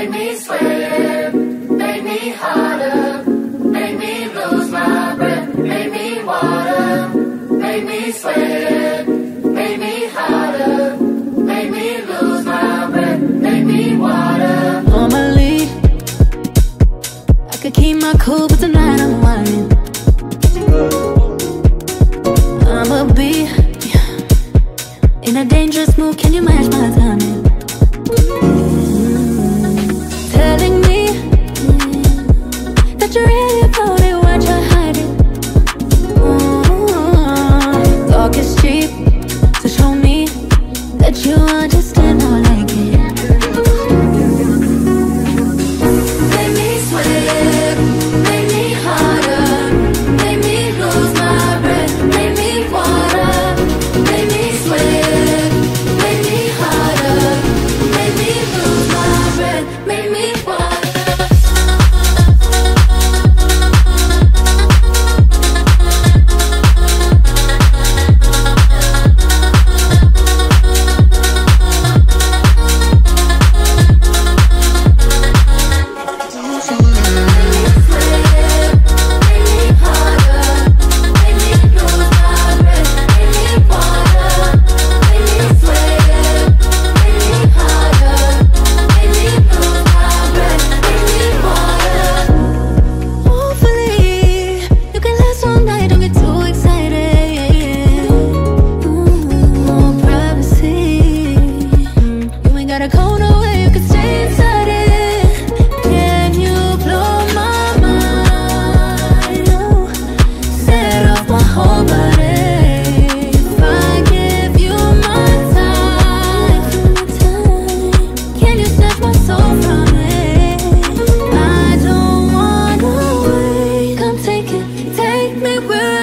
made me sweat, made me hotter, made me lose my breath, made me water, made me sweat, made me hotter, made me lose my breath, made me water. Normally, I could keep my cool, but tonight I'm whining. I'm a bee in a dangerous mood. Can you match my timing? You are just me where